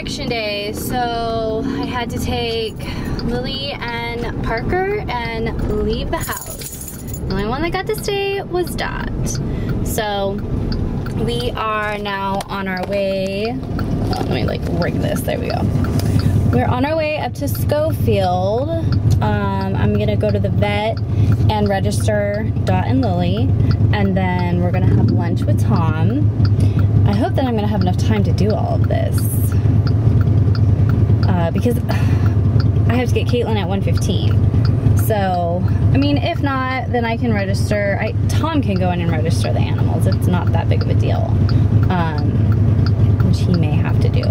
inspection day, so I had to take Lily and Parker and leave the house. The only one that got to stay was Dot. So we are now on our way. Let me like rig this. There we go. We're on our way up to Schofield. Um, I'm gonna go to the vet and register Dot and Lily, and then we're gonna have lunch with Tom. I hope that I'm gonna have enough time to do all of this. Because I have to get Caitlin at 1:15. So, I mean, if not, then I can register. I, Tom can go in and register the animals. It's not that big of a deal, um, which he may have to do,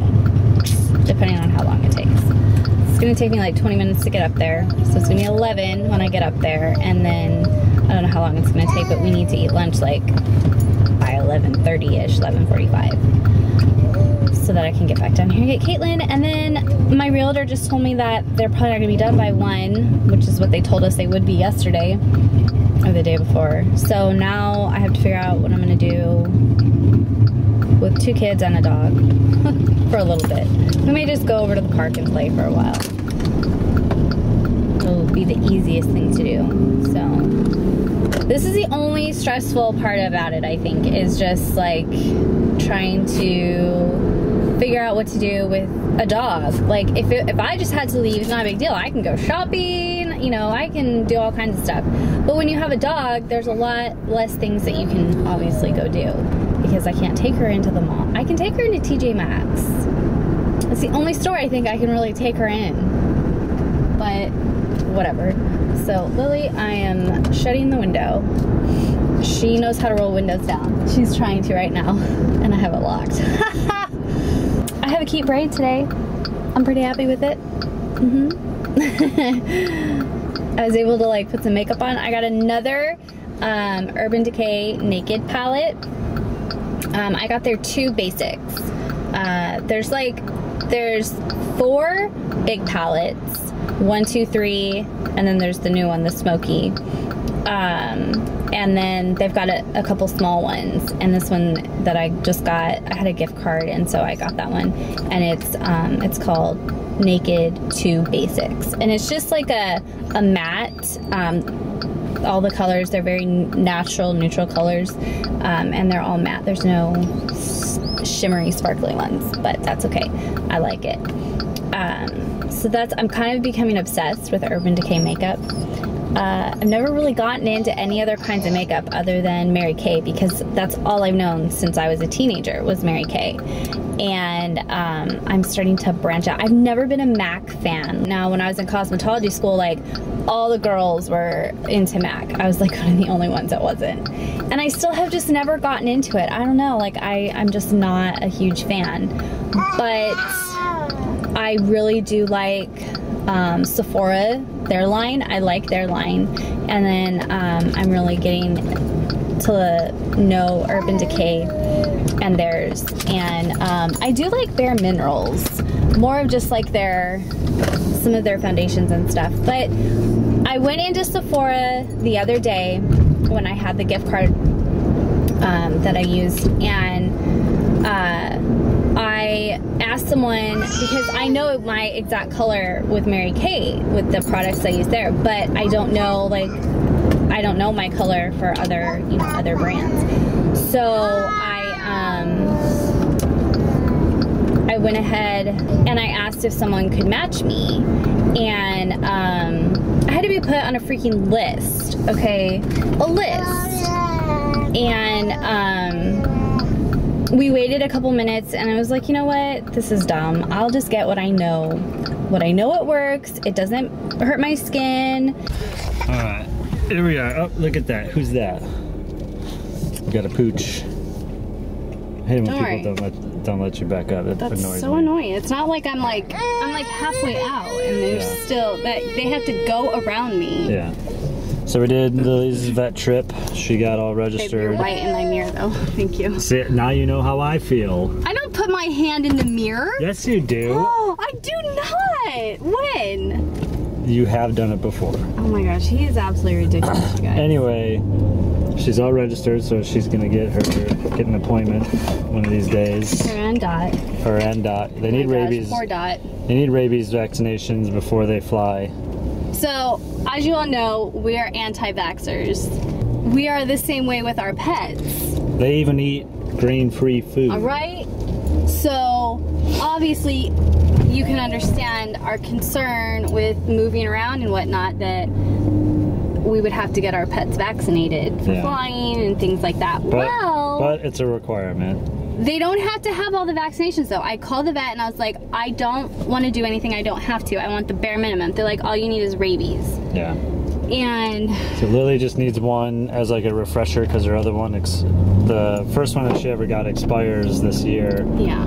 depending on how long it takes. It's gonna take me like 20 minutes to get up there, so it's gonna be 11 when I get up there, and then I don't know how long it's gonna take, but we need to eat lunch like by 11:30ish, 11:45, so that I can get back down here and get Caitlin. And then my realtor just told me that they're probably not gonna be done by one, which is what they told us they would be yesterday or the day before. So now I have to figure out what I'm gonna do with two kids and a dog for a little bit. We may just go over to the park and play for a while. It'll be the easiest thing to do. So this is the only stressful part about it, I think, is just like trying to figure out what to do with a dog. Like if it, if I just had to leave, it's not a big deal. I can go shopping, you know, I can do all kinds of stuff. But when you have a dog, there's a lot less things that you can obviously go do because I can't take her into the mall. I can take her into TJ Maxx. It's the only store I think I can really take her in. But whatever. So Lily, I am shutting the window. She knows how to roll windows down. She's trying to right now, and I have it locked. I have a cute braid today. I'm pretty happy with it. hmm I was able to like put some makeup on. I got another um, Urban Decay Naked palette. Um, I got their two basics. Uh, there's like, there's four big palettes. One, two, three, and then there's the new one, the Smoky. Um, and then they've got a, a couple small ones. And this one that I just got, I had a gift card, and so I got that one. And it's um, it's called Naked 2 Basics. And it's just like a, a matte. Um, all the colors, they're very natural, neutral colors. Um, and they're all matte. There's no shimmery, sparkly ones, but that's okay. I like it. Um, so that's, I'm kind of becoming obsessed with Urban Decay makeup. Uh, I've never really gotten into any other kinds of makeup other than Mary Kay because that's all I've known since I was a teenager was Mary Kay. And um, I'm starting to branch out. I've never been a MAC fan. Now, when I was in cosmetology school, like all the girls were into MAC. I was like one of the only ones that wasn't. And I still have just never gotten into it. I don't know, like I, I'm just not a huge fan. But I really do like um, Sephora, their line. I like their line. And then um, I'm really getting to know Urban Decay and theirs. And um, I do like Bare Minerals, more of just like their, some of their foundations and stuff. But I went into Sephora the other day when I had the gift card um, that I used and uh, I asked someone because I know my exact color with Mary Kay with the products I use there, but I don't know like I don't know my color for other you know other brands. So I um I went ahead and I asked if someone could match me, and um, I had to be put on a freaking list. Okay, a list, waited a couple minutes and I was like, you know what? This is dumb. I'll just get what I know. What I know it works. It doesn't hurt my skin. All right, here we are. Oh, look at that. Who's that? We got a pooch. I hate when Don't worry. people don't let, don't let you back up. That That's annoys so me. annoying. It's not like I'm like I'm like halfway out and there's Yeah. still that they have to go around me. Yeah. So we did Lily's vet trip. She got all Babe, you're registered. white in my mirror though. Thank you. See, now you know how I feel. I don't put my hand in the mirror. Yes, you do. Oh, I do not. When? You have done it before. Oh my gosh, he is absolutely ridiculous, you guys. Anyway, She's all registered, so she's gonna get her get an appointment one of these days. Her and Dot. Her and Dot. They need Oh my gosh, rabies. Poor Dot. They need rabies vaccinations before they fly. So, as you all know, we are anti-vaxxers. We are the same way with our pets. They even eat grain-free food. All right. So obviously, you can understand our concern with moving around and whatnot that we would have to get our pets vaccinated for Yeah. flying and things like that. But, well, but it's a requirement. They don't have to have all the vaccinations though. I called the vet and I was like, I don't want to do anything I don't have to. I want the bare minimum. They're like, all you need is rabies. Yeah. And So Lily just needs one as like a refresher because her other one, ex- the first one that she ever got expires this year, yeah.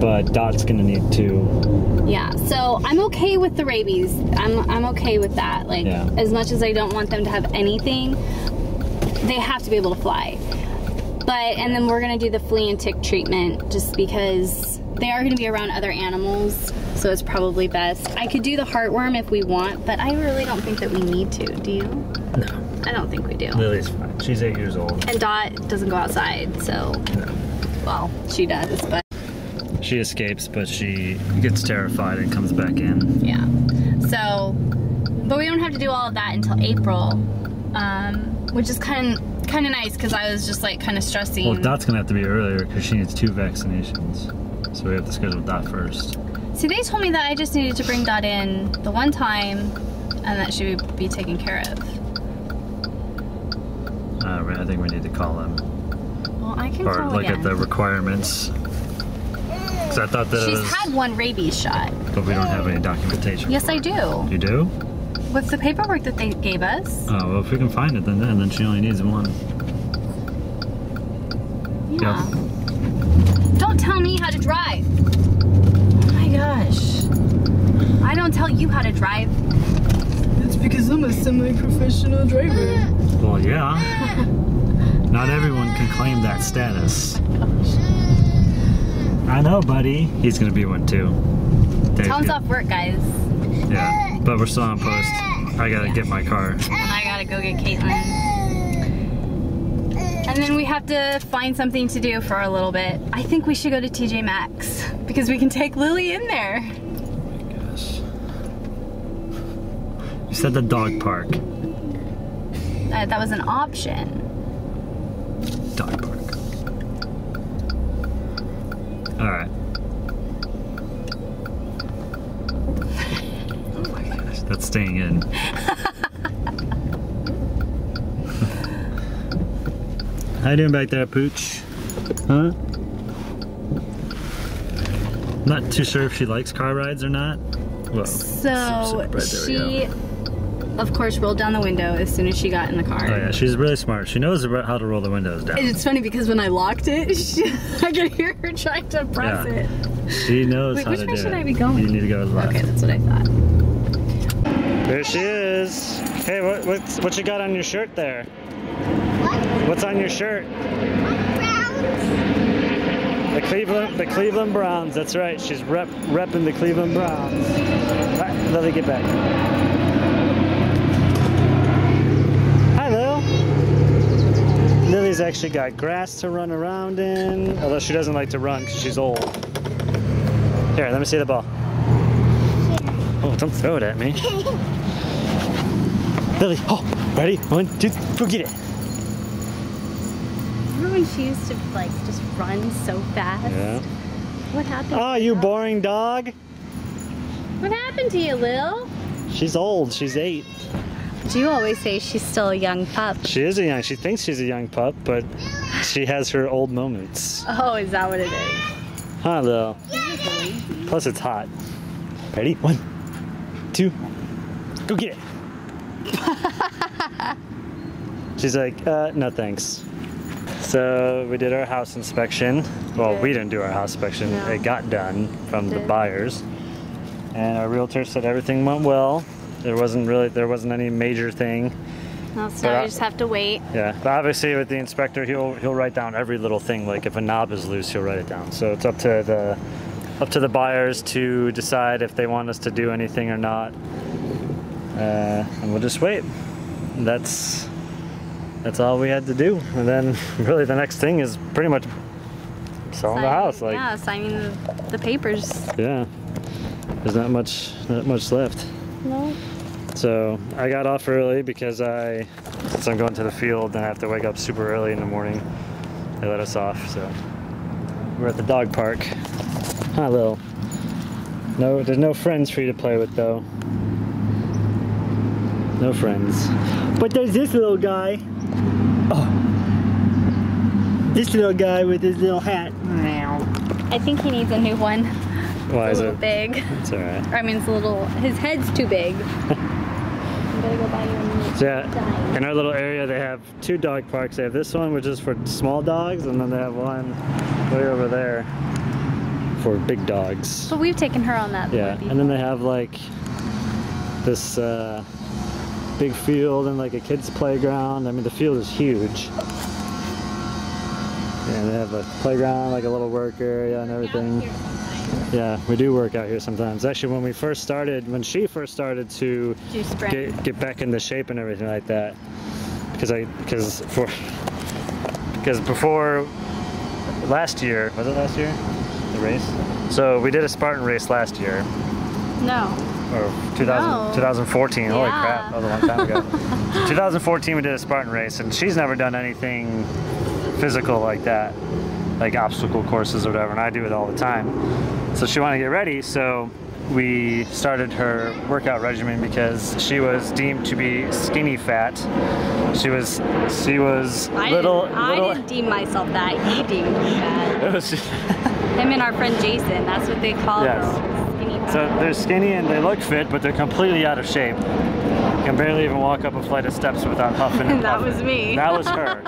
but Dot's gonna need two. Yeah, so I'm okay with the rabies. I'm I'm okay with that. Like Yeah. as much as I don't want them to have anything, they have to be able to fly. But and then we're gonna do the flea and tick treatment just because they are gonna be around other animals, so it's probably best. I could do the heartworm if we want, but I really don't think that we need to. Do you? No. I don't think we do. Lily's fine. She's eight years old. And Dot doesn't go outside, so No. well, she does, but She escapes, but she gets terrified and comes back in. Yeah. So, but we don't have to do all of that until April, um, which is kind kind of nice because I was just like kind of stressing. Well, Dot's gonna have to be earlier because she needs two vaccinations. So we have to schedule Dot first. See, they told me that I just needed to bring Dot in the one time, and that she would be taken care of. Uh, I think we need to call them Well, I can or call look again. at the requirements. Because I thought that She's was, had one rabies shot. but we don't have any documentation. Yes, I do. You do? With the paperwork that they gave us. Oh well, if we can find it, then then, then she only needs one. Yeah. Don't tell me how to drive. Oh my gosh. I don't tell you how to drive. It's because I'm a semi-professional driver. Well, yeah. Not everyone can claim that status. I know, buddy. He's gonna be one too. Dave's Tom's off work, guys. Yeah, but we're still on post. I gotta get my car. And I gotta go get Caitlin. And then we have to find something to do for a little bit. I think we should go to TJ Maxx because we can take Lily in there. Yes. You said the dog park. Uh, that was an option. Dog park. All right. Oh my gosh, that's staying in. How you doing back there, Pooch? Huh? Not too sure if she likes car rides or not. Well, So right, she, of course, rolled down the window as soon as she got in the car. oh yeah, she's really smart. She knows about how to roll the windows down. It's funny because when I locked it, she, I could hear her trying to press Yeah. it. She knows Wait, how which way should. I be going? You need to go left. Okay, that's what I thought. There she is. Hey, what what's, what you got on your shirt there? What's on your shirt? The Cleveland, the Cleveland Browns. That's right. She's rep, repping the Cleveland Browns. All right, Lily, get back. Hi, Lil. Lily's actually got grass to run around in, although she doesn't like to run because she's old. Here, let me see the ball. Oh, don't throw it at me. Lily, oh, ready? One, two, go get it. Remember when she used to like just run so fast? Yeah. What happened? Oh, you boring dog. What happened to you, Lil? She's old. She's eight. Do you always say she's still a young pup? She is a young. She thinks she's a young pup, but she has her old moments. Oh, is that what it is? Huh, Lil? Plus, it's hot. Ready? One, two, go get it. She's like, uh, no thanks. So we did our house inspection. Well, we didn't do our house inspection. No. It got done from the buyers, and our realtor said everything went well. There wasn't really, there wasn't any major thing. No, so we just have to wait. Yeah, but obviously with the inspector, he'll he'll write down every little thing. Like if a knob is loose, he'll write it down. So it's up to the up to the buyers to decide if they want us to do anything or not. Uh, and we'll just wait. That's that's all we had to do. And then really the next thing is pretty much selling the Signing- house. Like yeah, signing the, the papers. yeah. There's not much not much left. No. So I got off early because I since I'm going to the field and I have to wake up super early in the morning. They let us off, so we're at the dog park. Hi Lil. No there's no friends for you to play with though. No friends. But there's this little guy. Oh. This little guy with his little hat. I think he needs a new one. Why It's is a little it? big. It's alright. I mean, it's a little. His head's too big. I'm gonna go buy you a new. So yeah, in our little area they have two dog parks. They have this one which is for small dogs and then they have one way over there for big dogs. But we've taken her on that. Yeah, and then they have like this uh, big field and like a kids playground. I mean the field is huge. And they have a playground, like a little work area and everything. Yeah, we do work out here sometimes. Actually, when we first started, when she first started to get get back into shape and everything like that because I because for because before last year was it last year the race so we did a Spartan race last year No. Or 2000, No. 2014 holy crap that was a long time ago 2014 we did a Spartan race and she's never done anything physical like that like obstacle courses or whatever and I do it all the time so she wanted to get ready so we started her workout regimen because she was deemed to be skinny fat she was she was I little didn't, I little didn't deem myself that. He deemed me that. it was Him and our friend Jason. That's what they call Yes. girls. So they're skinny and they look fit, but they're completely out of shape. Can barely even walk up a flight of steps without huffing and That was me. That was her.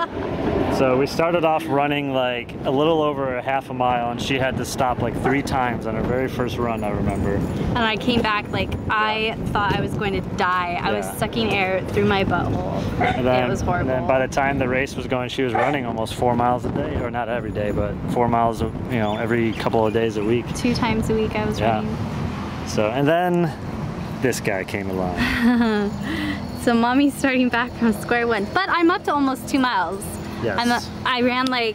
so we started off running like a little over a half a mile, and she had to stop like three times on her very first run. I remember. And I came back like I thought I was going to die. I was sucking air through my butthole. And then, it was horrible. And then by the time the race was going, she was running almost four miles a day, or not every day, but four miles, you know, every couple of days a week. Two times a week I was Yeah. running. So and then this guy came along. So mommy's starting back from square one, but I'm up to almost two miles. Yes. I'm a, I ran like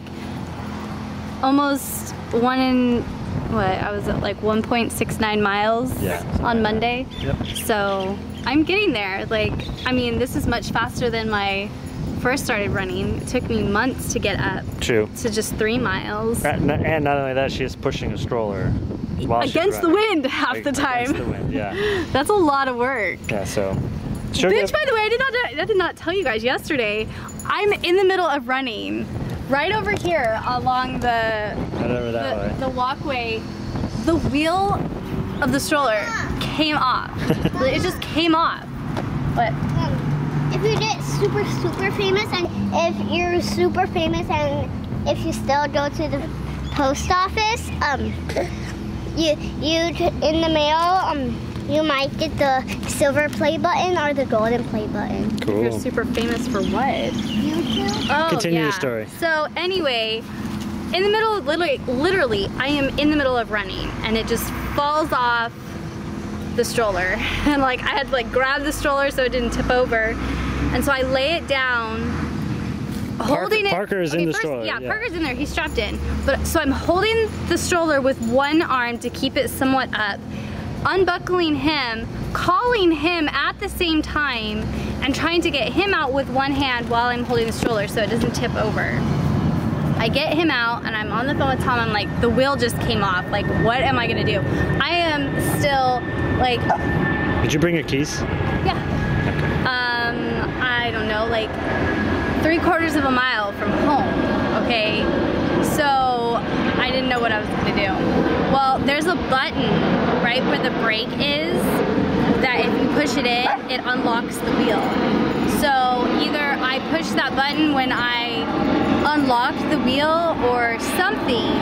almost one in what I was at like 1.69 miles Yeah, on Monday. Yep. So I'm getting there. Like I mean, this is much faster than my first started running. It took me months to get up True. to just three miles. And not only that, she is pushing a stroller while Against the wind half the Against time. the wind, yeah. That's a lot of work. Yeah, so. Which, get- by the way, I did not I did not tell you guys yesterday. I'm in the middle of running, right over here along the Right over that the, the walkway. The wheel of the stroller came off. it just came off. But Um, if you get super, super famous, and if you're super famous, and if you still go to the post office, um, you you in the mail, um, you might get the silver play button or the golden play button. Cool. you're super famous for what? YouTube. Oh, Continue your story. So anyway, in the middle, of literally, literally, I am in the middle of running, and it just falls off the stroller, and like I had to like grab the stroller so it didn't tip over, and so I lay it down, holding it. Parker is in the first- stroller, Yeah, yeah. Parker's in there. He's strapped in, but so I'm holding the stroller with one arm to keep it somewhat up. Unbuckling him, calling him at the same time, and trying to get him out with one hand while I'm holding the stroller so it doesn't tip over. I get him out and I'm on the phone with Tom. I'm like, the wheel just came off. Like, what am I gonna do? I am still like, Did you bring your keys? yeah. Um, I don't know, like three quarters of a mile from home. Okay, so I didn't know what I was gonna do. Well, there's a button right where the brake is that if you push it in, it unlocks the wheel. So either I push that button when I unlocked the wheel or something,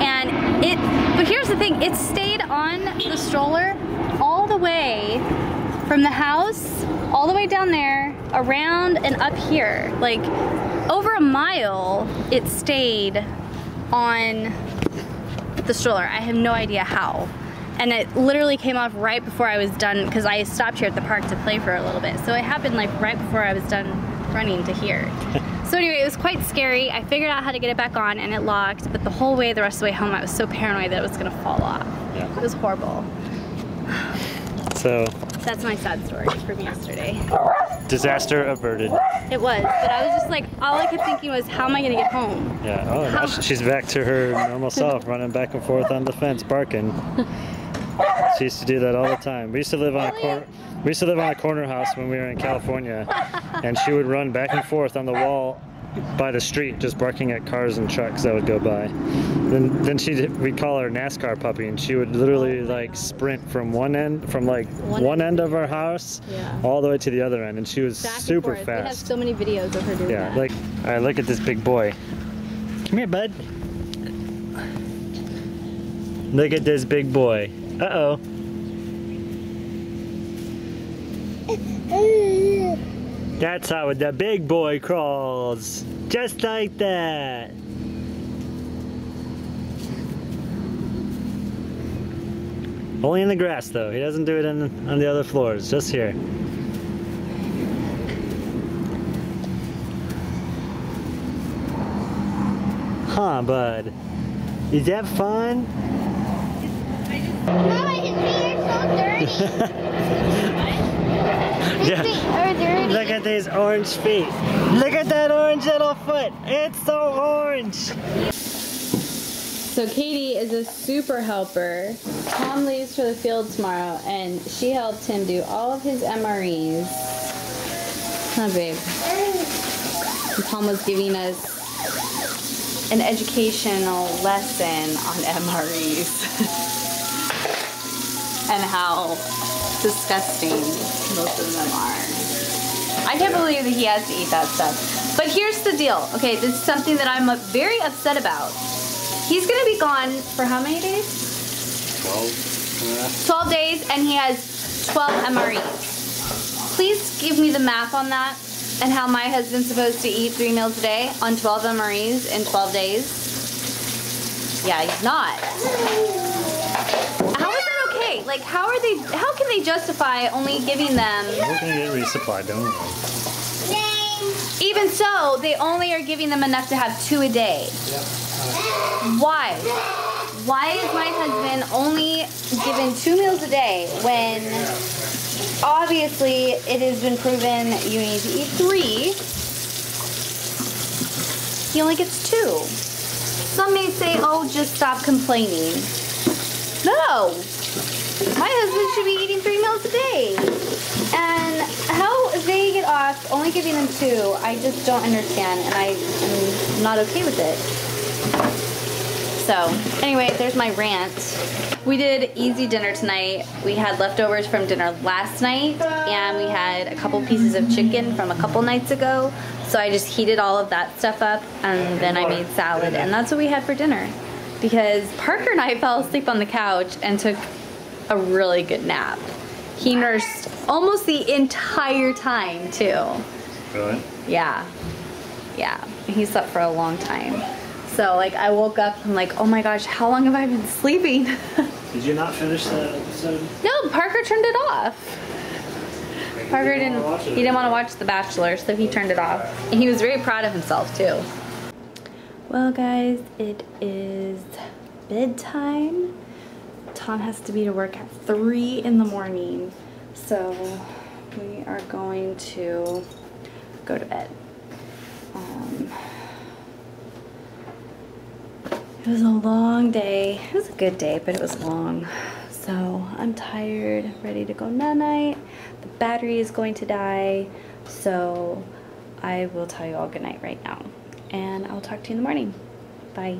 and it. But here's the thing: it stayed on the stroller all the way from the house all the way down there, around and up here. Like over a mile, it stayed on the stroller. I have no idea how. And it literally came off right before I was done because I stopped here at the park to play for a little bit. So it happened like right before I was done running to here. so anyway, it was quite scary. I figured out how to get it back on and it locked, but the whole way, the rest of the way home, I was so paranoid that it was gonna fall off. Yeah. It was horrible. So, That's my sad story from yesterday. disaster averted. It was, but I was just like, all I kept thinking was, how am I gonna get home? Yeah. Oh, How- she- she's back to her normal self, running back and forth on the fence, barking. She used to do that all the time. We used to live on a corner. We used to live on a corner house when we were in California, and she would run back and forth on the wall by the street, just barking at cars and trucks that would go by. Then, then she we'd call her NASCAR puppy, and she would literally like sprint from one end, from like One one, end of our house, Yeah. all the way to the other end, and she was Back super fast. We have so many videos of her doing Yeah, that. like, all right, look at this big boy. Come here, bud. Look at this big boy. Uh oh. That's how the big boy crawls. Just like that. Only in the grass, though. He doesn't do it in, on the other floors, just here. Huh, bud? Is that fun? Mama, his feet are so dirty. His Yeah. feet are dirty. Look at oh, these orange feet. Look at that orange little foot. It's so orange. So Katie is a super helper. Tom leaves for the field tomorrow, and she helped him do all of his MREs. Huh, babe? And Tom was giving us an educational lesson on MREs and how disgusting most of them are. I can't believe that he has to eat that stuff. But here's the deal. Okay, this is something that I'm uh, very upset about. He's gonna be gone for how many days? Twelve. 12 days, and he has 12 MREs. Please give me the math on that and how my husband's supposed to eat three meals a day on 12 MREs in 12 days. Yeah, he's not. How is that okay? Like, how are they? How can they justify only giving them? We're gonna get resupplied, don't we? Even so, they only are giving them enough to have two a day. Why? Why is my husband only given two meals a day when obviously it has been proven you need to eat three? He only gets two. Some may say, oh, just stop complaining. No! My husband should be eating three meals a day. And how they get off only giving them two, I just don't understand, and I am not okay with it. So, anyway, there's my rant. We did easy dinner tonight. We had leftovers from dinner last night, and we had a couple pieces of chicken from a couple nights ago. So I just heated all of that stuff up, and then I made salad, and that's what we had for dinner. Because Parker and I fell asleep on the couch and took a really good nap. He nursed almost the entire time, too. Really? Yeah. Yeah. He slept for a long time. So like I woke up and like, oh my gosh, how long have I been sleeping? Did you not finish that episode? no, Parker turned it off. Parker didn't he didn't want to watch The Bachelor, so he turned it off. And he was very proud of himself too. Well guys, it is bedtime. Tom has to be to work at three in the morning. So we are going to go to bed. Um, it was a long day. It was a good day, but it was long. So I'm tired, ready to go night night. The battery is going to die. So I will tell you all good night right now. And I'll talk to you in the morning. Bye.